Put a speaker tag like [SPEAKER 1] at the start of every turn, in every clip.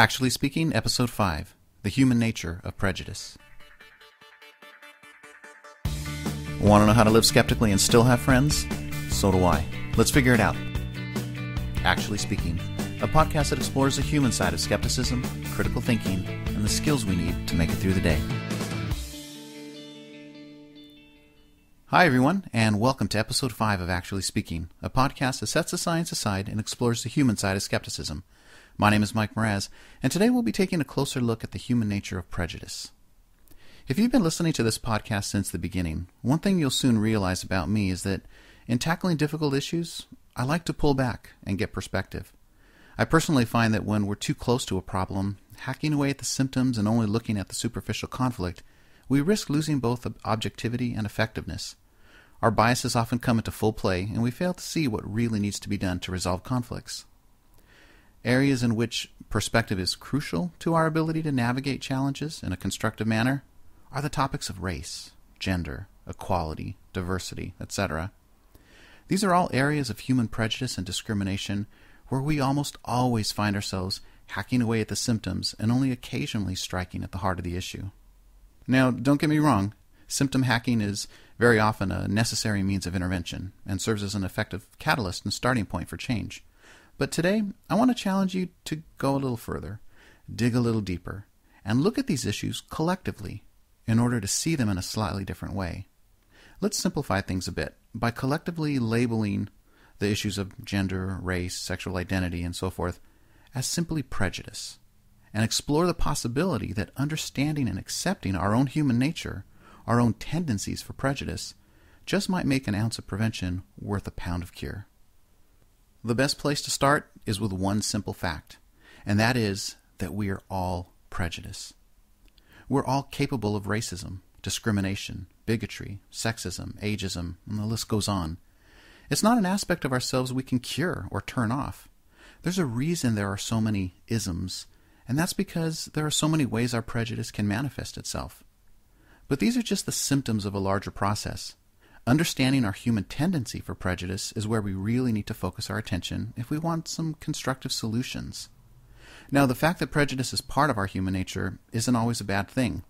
[SPEAKER 1] Actually Speaking, Episode 5 The Human Nature of Prejudice. Want to know how to live skeptically and still have friends? So do I. Let's figure it out. Actually Speaking, a podcast that explores the human side of skepticism, critical thinking, and the skills we need to make it through the day. Hi, everyone, and welcome to episode 5 of Actually Speaking, a podcast that sets the science aside and explores the human side of skepticism. My name is Mike Meraz, and today we'll be taking a closer look at the human nature of prejudice. If you've been listening to this podcast since the beginning, one thing you'll soon realize about me is that in tackling difficult issues, I like to pull back and get perspective. I personally find that when we're too close to a problem, hacking away at the symptoms and only looking at the superficial conflict, we risk losing both objectivity and effectiveness. Our biases often come into full play, and we fail to see what really needs to be done to resolve conflicts. Areas in which perspective is crucial to our ability to navigate challenges in a constructive manner are the topics of race, gender, equality, diversity, etc. These are all areas of human prejudice and discrimination where we almost always find ourselves hacking away at the symptoms and only occasionally striking at the heart of the issue. Now, don't get me wrong, symptom hacking is very often a necessary means of intervention and serves as an effective catalyst and starting point for change. But today, I want to challenge you to go a little further, dig a little deeper, and look at these issues collectively in order to see them in a slightly different way. Let's simplify things a bit by collectively labeling the issues of gender, race, sexual identity, and so forth as simply prejudice, and explore the possibility that understanding and accepting our own human nature our own tendencies for prejudice, just might make an ounce of prevention worth a pound of cure. The best place to start is with one simple fact, and that is that we are all prejudice. We're all capable of racism, discrimination, bigotry, sexism, ageism, and the list goes on. It's not an aspect of ourselves we can cure or turn off. There's a reason there are so many isms, and that's because there are so many ways our prejudice can manifest itself. But these are just the symptoms of a larger process. Understanding our human tendency for prejudice is where we really need to focus our attention if we want some constructive solutions. Now, the fact that prejudice is part of our human nature isn't always a bad thing.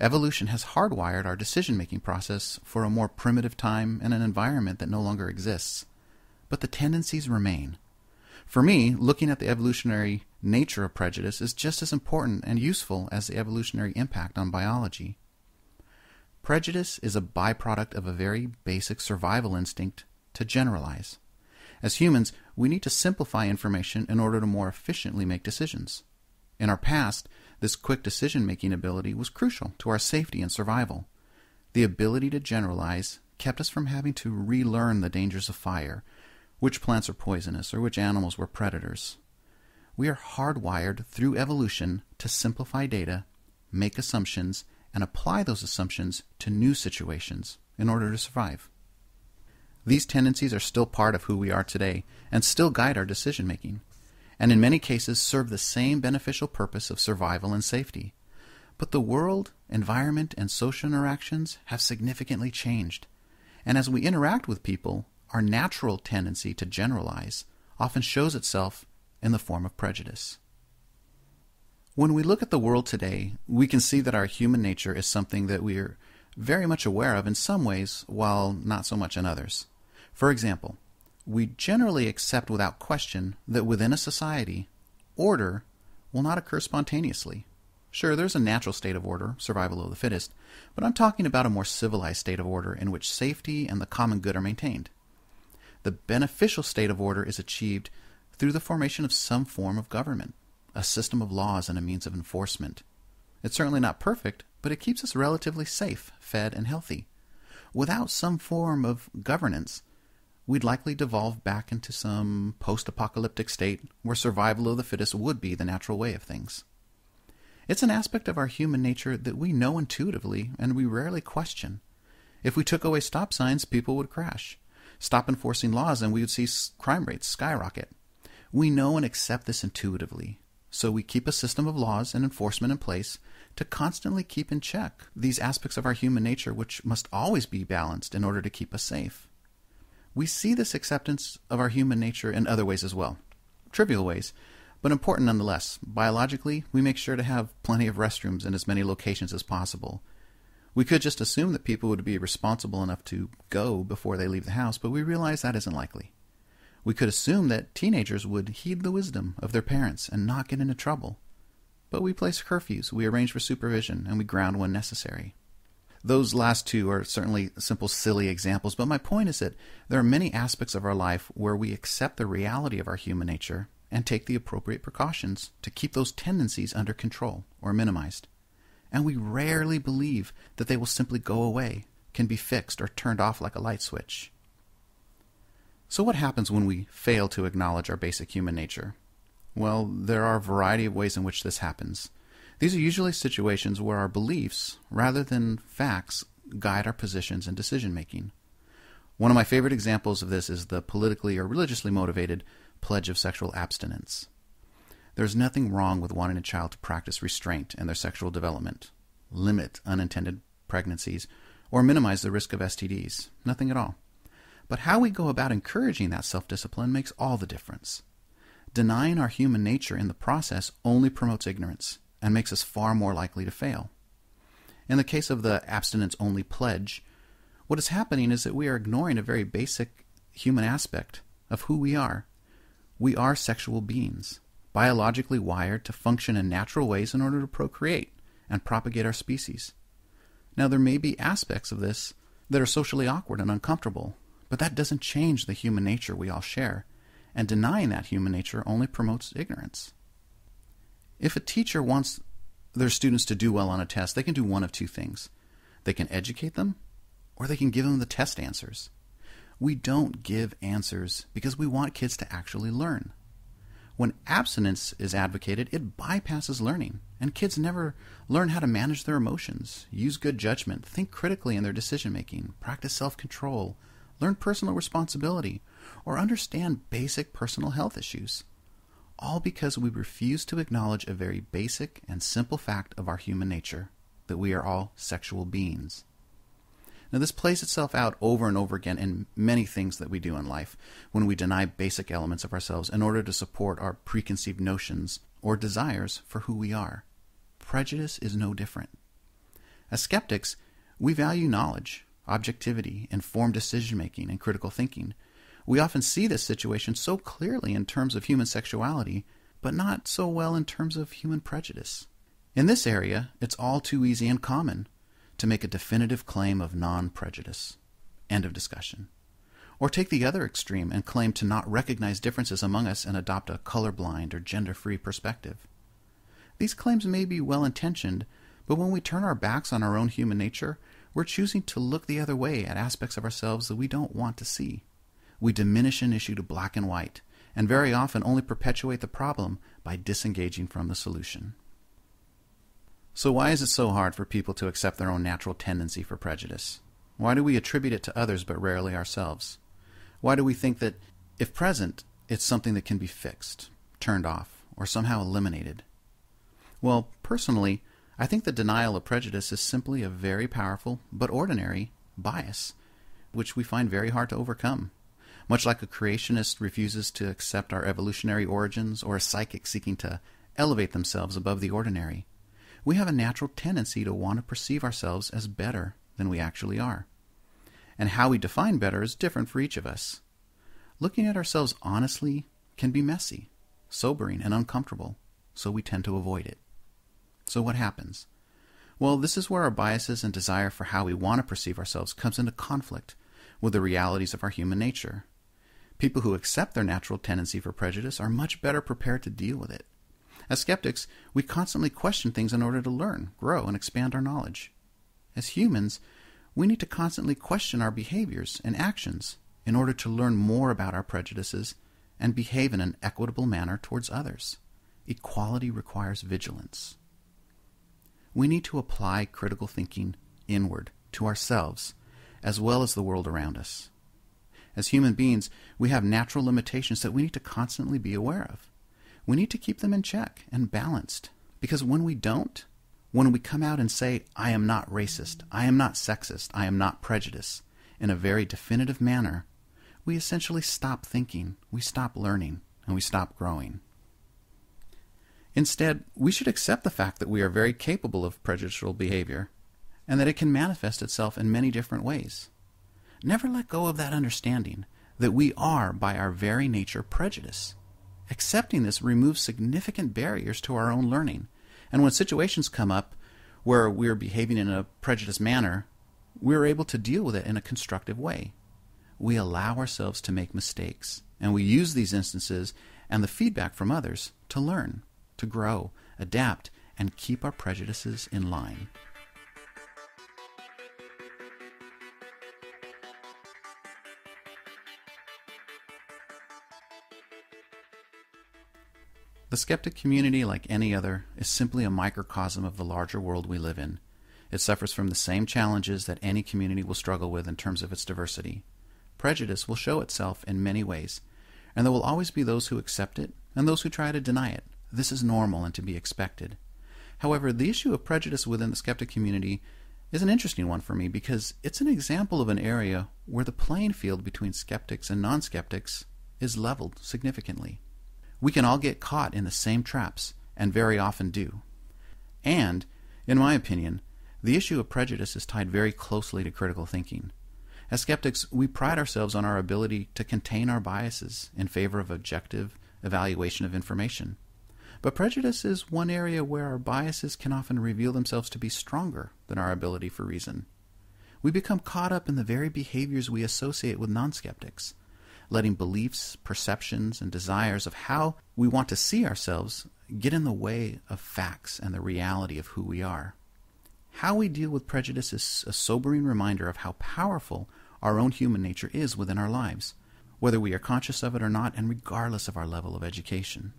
[SPEAKER 1] Evolution has hardwired our decision making process for a more primitive time and an environment that no longer exists. But the tendencies remain. For me, looking at the evolutionary nature of prejudice is just as important and useful as the evolutionary impact on biology. Prejudice is a byproduct of a very basic survival instinct to generalize. As humans, we need to simplify information in order to more efficiently make decisions. In our past, this quick decision making ability was crucial to our safety and survival. The ability to generalize kept us from having to relearn the dangers of fire, which plants are poisonous, or which animals were predators. We are hardwired through evolution to simplify data, make assumptions, and apply those assumptions to new situations in order to survive. These tendencies are still part of who we are today and still guide our decision making, and in many cases serve the same beneficial purpose of survival and safety. But the world, environment, and social interactions have significantly changed, and as we interact with people, our natural tendency to generalize often shows itself in the form of prejudice. When we look at the world today, we can see that our human nature is something that we are very much aware of in some ways, while not so much in others. For example, we generally accept without question that within a society, order will not occur spontaneously. Sure, there's a natural state of order, survival of the fittest, but I'm talking about a more civilized state of order in which safety and the common good are maintained. The beneficial state of order is achieved through the formation of some form of government a system of laws and a means of enforcement. It's certainly not perfect, but it keeps us relatively safe, fed, and healthy. Without some form of governance, we'd likely devolve back into some post apocalyptic state where survival of the fittest would be the natural way of things. It's an aspect of our human nature that we know intuitively and we rarely question. If we took away stop signs, people would crash. Stop enforcing laws and we would see crime rates skyrocket. We know and accept this intuitively. So we keep a system of laws and enforcement in place to constantly keep in check these aspects of our human nature which must always be balanced in order to keep us safe. We see this acceptance of our human nature in other ways as well, trivial ways, but important nonetheless. Biologically, we make sure to have plenty of restrooms in as many locations as possible. We could just assume that people would be responsible enough to go before they leave the house, but we realize that isn't likely. We could assume that teenagers would heed the wisdom of their parents and not get into trouble. But we place curfews, we arrange for supervision, and we ground when necessary. Those last two are certainly simple, silly examples, but my point is that there are many aspects of our life where we accept the reality of our human nature and take the appropriate precautions to keep those tendencies under control or minimized. And we rarely believe that they will simply go away, can be fixed, or turned off like a light switch. So, what happens when we fail to acknowledge our basic human nature? Well, there are a variety of ways in which this happens. These are usually situations where our beliefs, rather than facts, guide our positions and decision making. One of my favorite examples of this is the politically or religiously motivated pledge of sexual abstinence. There's nothing wrong with wanting a child to practice restraint in their sexual development, limit unintended pregnancies, or minimize the risk of STDs. Nothing at all. But how we go about encouraging that self discipline makes all the difference. Denying our human nature in the process only promotes ignorance and makes us far more likely to fail. In the case of the abstinence only pledge, what is happening is that we are ignoring a very basic human aspect of who we are we are sexual beings, biologically wired to function in natural ways in order to procreate and propagate our species. Now, there may be aspects of this that are socially awkward and uncomfortable, but that doesn't change the human nature we all share, and denying that human nature only promotes ignorance. If a teacher wants their students to do well on a test, they can do one of two things. They can educate them, or they can give them the test answers. We don't give answers because we want kids to actually learn. When abstinence is advocated, it bypasses learning, and kids never learn how to manage their emotions, use good judgment, think critically in their decision making, practice self control, learn personal responsibility, or understand basic personal health issues. All because we refuse to acknowledge a very basic and simple fact of our human nature that we are all sexual beings. Now, this plays itself out over and over again in many things that we do in life when we deny basic elements of ourselves in order to support our preconceived notions or desires for who we are. Prejudice is no different. As skeptics, we value knowledge, objectivity, informed decision making, and critical thinking. We often see this situation so clearly in terms of human sexuality, but not so well in terms of human prejudice. In this area, it's all too easy and common to make a definitive claim of non prejudice. End of discussion. Or take the other extreme and claim to not recognize differences among us and adopt a colorblind or gender free perspective. These claims may be well intentioned, but when we turn our backs on our own human nature, we're choosing to look the other way at aspects of ourselves that we don't want to see. We diminish an issue to black and white, and very often only perpetuate the problem by disengaging from the solution. So, why is it so hard for people to accept their own natural tendency for prejudice? Why do we attribute it to others but rarely ourselves? Why do we think that, if present, it's something that can be fixed, turned off, or somehow eliminated? Well, personally, I think the denial of prejudice is simply a very powerful but ordinary bias, which we find very hard to overcome. Much like a creationist refuses to accept our evolutionary origins or a psychic seeking to elevate themselves above the ordinary we have a natural tendency to want to perceive ourselves as better than we actually are. And how we define better is different for each of us. Looking at ourselves honestly can be messy, sobering, and uncomfortable, so we tend to avoid it. So, what happens? Well, this is where our biases and desire for how we want to perceive ourselves comes into conflict with the realities of our human nature. People who accept their natural tendency for prejudice are much better prepared to deal with it. As skeptics, we constantly question things in order to learn, grow, and expand our knowledge. As humans, we need to constantly question our behaviors and actions in order to learn more about our prejudices and behave in an equitable manner towards others. Equality requires vigilance. We need to apply critical thinking inward to ourselves as well as the world around us. As human beings, we have natural limitations that we need to constantly be aware of we need to keep them in check and balanced. Because when we don't, when we come out and say, I am not racist, I am not sexist, I am not prejudiced, in a very definitive manner, we essentially stop thinking, we stop learning, and we stop growing. Instead, we should accept the fact that we are very capable of prejudicial behavior and that it can manifest itself in many different ways. Never let go of that understanding that we are, by our very nature, prejudiced. Accepting this removes significant barriers to our own learning. And when situations come up where we're behaving in a prejudiced manner, we're able to deal with it in a constructive way. We allow ourselves to make mistakes, and we use these instances and the feedback from others to learn, to grow, adapt, and keep our prejudices in line. The skeptic community, like any other, is simply a microcosm of the larger world we live in. It suffers from the same challenges that any community will struggle with in terms of its diversity. Prejudice will show itself in many ways, and there will always be those who accept it and those who try to deny it. This is normal and to be expected. However, the issue of prejudice within the skeptic community is an interesting one for me because it's an example of an area where the playing field between skeptics and non skeptics is leveled significantly. We can all get caught in the same traps, and very often do. And, in my opinion, the issue of prejudice is tied very closely to critical thinking. As skeptics, we pride ourselves on our ability to contain our biases in favor of objective evaluation of information. But prejudice is one area where our biases can often reveal themselves to be stronger than our ability for reason. We become caught up in the very behaviors we associate with non skeptics, letting beliefs, perceptions, and desires of how we want to see ourselves get in the way of facts and the reality of who we are. How we deal with prejudice is a sobering reminder of how powerful our own human nature is within our lives, whether we are conscious of it or not, and regardless of our level of education.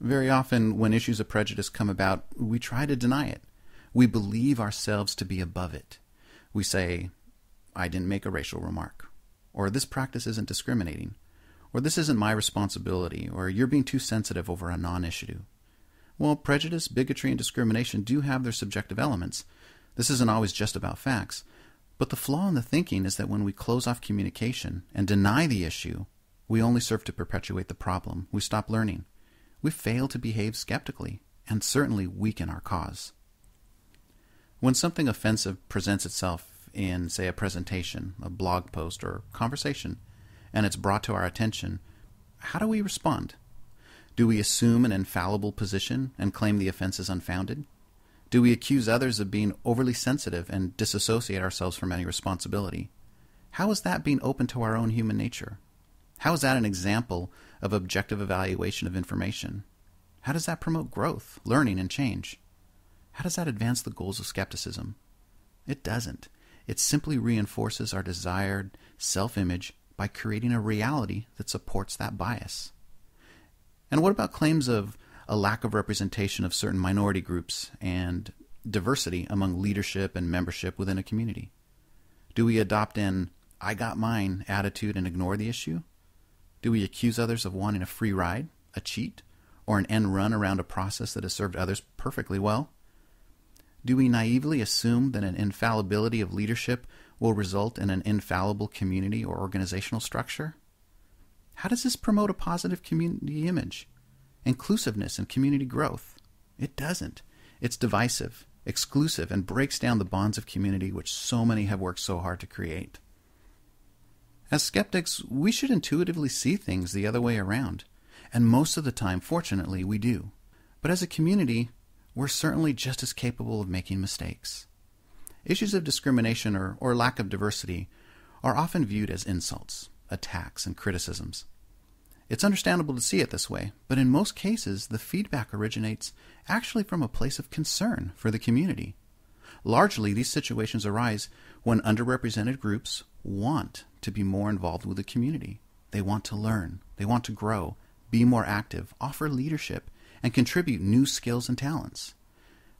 [SPEAKER 1] Very often, when issues of prejudice come about, we try to deny it. We believe ourselves to be above it. We say, I didn't make a racial remark or this practice isn't discriminating, or this isn't my responsibility, or you're being too sensitive over a non issue. Well, prejudice, bigotry, and discrimination do have their subjective elements. This isn't always just about facts. But the flaw in the thinking is that when we close off communication and deny the issue, we only serve to perpetuate the problem. We stop learning. We fail to behave skeptically, and certainly weaken our cause. When something offensive presents itself in, say, a presentation, a blog post, or conversation, and it's brought to our attention, how do we respond? Do we assume an infallible position and claim the offense is unfounded? Do we accuse others of being overly sensitive and disassociate ourselves from any responsibility? How is that being open to our own human nature? How is that an example of objective evaluation of information? How does that promote growth, learning, and change? How does that advance the goals of skepticism? It doesn't. It simply reinforces our desired self image by creating a reality that supports that bias. And what about claims of a lack of representation of certain minority groups and diversity among leadership and membership within a community? Do we adopt an I got mine attitude and ignore the issue? Do we accuse others of wanting a free ride, a cheat, or an end run around a process that has served others perfectly well? Do we naively assume that an infallibility of leadership will result in an infallible community or organizational structure? How does this promote a positive community image, inclusiveness, and community growth? It doesn't. It's divisive, exclusive, and breaks down the bonds of community which so many have worked so hard to create. As skeptics, we should intuitively see things the other way around, and most of the time, fortunately, we do. But as a community, we're certainly just as capable of making mistakes. Issues of discrimination or, or lack of diversity are often viewed as insults, attacks, and criticisms. It's understandable to see it this way, but in most cases, the feedback originates actually from a place of concern for the community. Largely, these situations arise when underrepresented groups want to be more involved with the community. They want to learn, they want to grow, be more active, offer leadership, and contribute new skills and talents.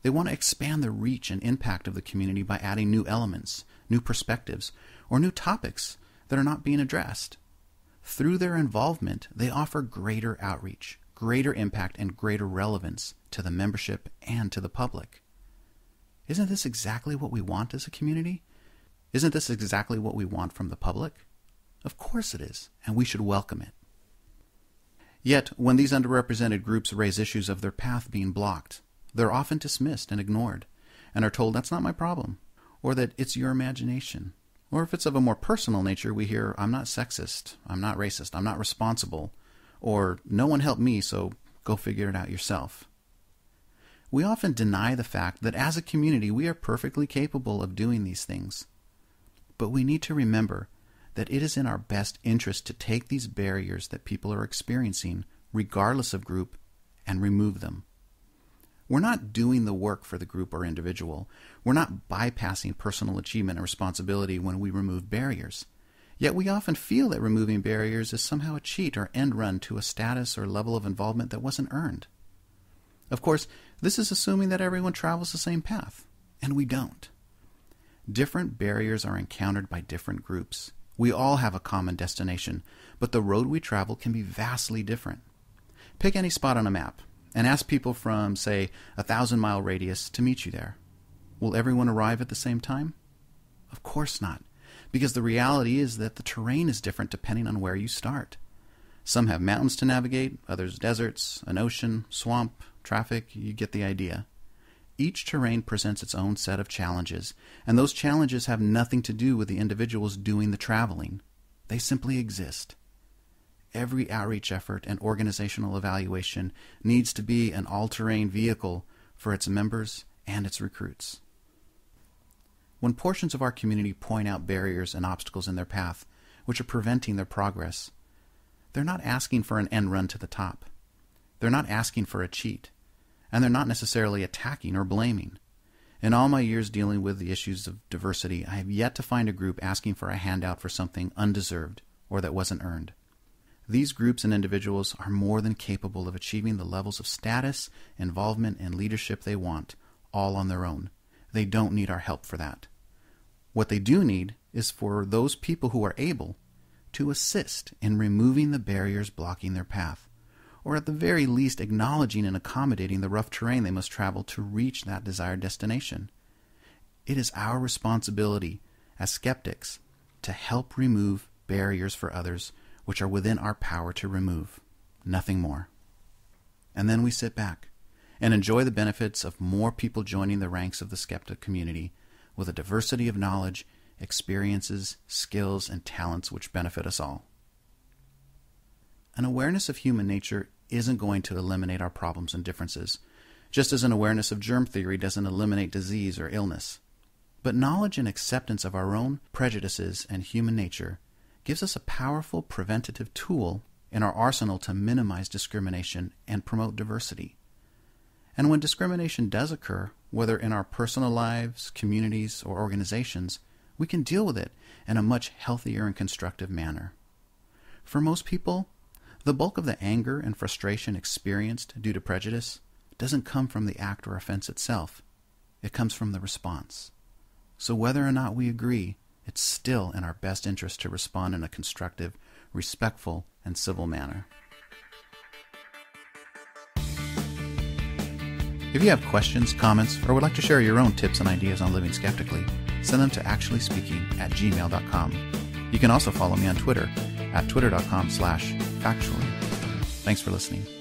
[SPEAKER 1] They want to expand the reach and impact of the community by adding new elements, new perspectives, or new topics that are not being addressed. Through their involvement, they offer greater outreach, greater impact, and greater relevance to the membership and to the public. Isn't this exactly what we want as a community? Isn't this exactly what we want from the public? Of course it is, and we should welcome it. Yet, when these underrepresented groups raise issues of their path being blocked, they're often dismissed and ignored, and are told that's not my problem, or that it's your imagination. Or if it's of a more personal nature, we hear, I'm not sexist, I'm not racist, I'm not responsible, or no one helped me, so go figure it out yourself. We often deny the fact that as a community we are perfectly capable of doing these things. But we need to remember that it is in our best interest to take these barriers that people are experiencing, regardless of group, and remove them. We're not doing the work for the group or individual. We're not bypassing personal achievement and responsibility when we remove barriers. Yet we often feel that removing barriers is somehow a cheat or end run to a status or level of involvement that wasn't earned. Of course, this is assuming that everyone travels the same path, and we don't. Different barriers are encountered by different groups. We all have a common destination, but the road we travel can be vastly different. Pick any spot on a map and ask people from, say, a thousand mile radius to meet you there. Will everyone arrive at the same time? Of course not because the reality is that the terrain is different depending on where you start. Some have mountains to navigate, others deserts, an ocean, swamp, traffic, you get the idea. Each terrain presents its own set of challenges, and those challenges have nothing to do with the individuals doing the traveling. They simply exist. Every outreach effort and organizational evaluation needs to be an all terrain vehicle for its members and its recruits. When portions of our community point out barriers and obstacles in their path, which are preventing their progress, they're not asking for an end run to the top. They're not asking for a cheat. And they're not necessarily attacking or blaming. In all my years dealing with the issues of diversity, I have yet to find a group asking for a handout for something undeserved or that wasn't earned. These groups and individuals are more than capable of achieving the levels of status, involvement, and leadership they want, all on their own. They don't need our help for that. What they do need is for those people who are able to assist in removing the barriers blocking their path, or at the very least acknowledging and accommodating the rough terrain they must travel to reach that desired destination. It is our responsibility as skeptics to help remove barriers for others which are within our power to remove, nothing more. And then we sit back and enjoy the benefits of more people joining the ranks of the skeptic community with a diversity of knowledge, experiences, skills, and talents which benefit us all. An awareness of human nature isn't going to eliminate our problems and differences, just as an awareness of germ theory doesn't eliminate disease or illness. But knowledge and acceptance of our own prejudices and human nature gives us a powerful preventative tool in our arsenal to minimize discrimination and promote diversity. And when discrimination does occur, whether in our personal lives, communities, or organizations, we can deal with it in a much healthier and constructive manner. For most people, the bulk of the anger and frustration experienced due to prejudice doesn't come from the act or offense itself. It comes from the response. So whether or not we agree, it's still in our best interest to respond in a constructive, respectful, and civil manner. If you have questions, comments, or would like to share your own tips and ideas on living skeptically, send them to actuallyspeaking at gmail.com. You can also follow me on Twitter at twitter.com slash factually. Thanks for listening.